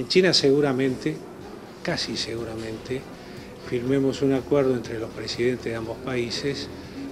En China seguramente, casi seguramente, firmemos un acuerdo entre los presidentes de ambos países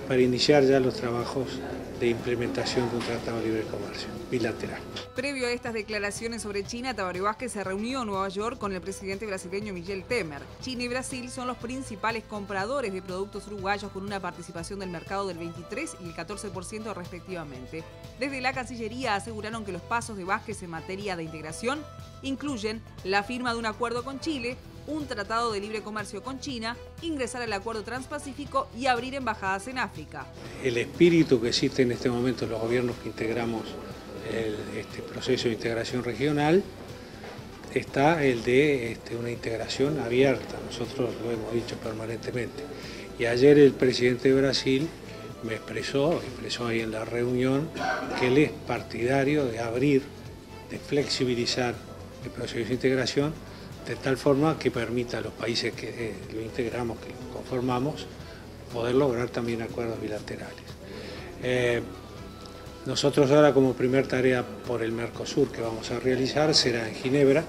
para iniciar ya los trabajos de implementación de un tratado de libre comercio bilateral. Previo a estas declaraciones sobre China, Tabaré Vázquez se reunió en Nueva York con el presidente brasileño Miguel Temer. China y Brasil son los principales compradores de productos uruguayos con una participación del mercado del 23 y el 14% respectivamente. Desde la Cancillería aseguraron que los pasos de Vázquez en materia de integración incluyen la firma de un acuerdo con Chile, un tratado de libre comercio con China, ingresar al acuerdo transpacífico y abrir embajadas en África. El espíritu que existe en este momento en los gobiernos que integramos este proceso de integración regional está el de este, una integración abierta, nosotros lo hemos dicho permanentemente. Y ayer el presidente de Brasil me expresó, expresó ahí en la reunión, que él es partidario de abrir, de flexibilizar el proceso de integración de tal forma que permita a los países que eh, lo integramos, que lo conformamos, poder lograr también acuerdos bilaterales. Eh, nosotros ahora como primer tarea por el Mercosur que vamos a realizar será en Ginebra,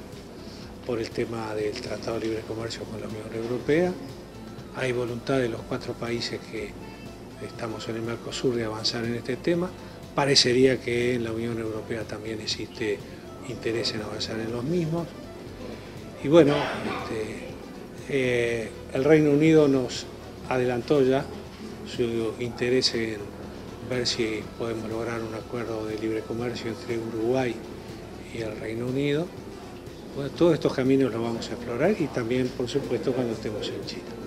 por el tema del Tratado de Libre Comercio con la Unión Europea. Hay voluntad de los cuatro países que estamos en el Mercosur de avanzar en este tema. Parecería que en la Unión Europea también existe interés en avanzar en los mismos. Y bueno, este, eh, el Reino Unido nos adelantó ya su interés en ver si podemos lograr un acuerdo de libre comercio entre Uruguay y el Reino Unido. Todos estos caminos los vamos a explorar y también, por supuesto, cuando estemos en China.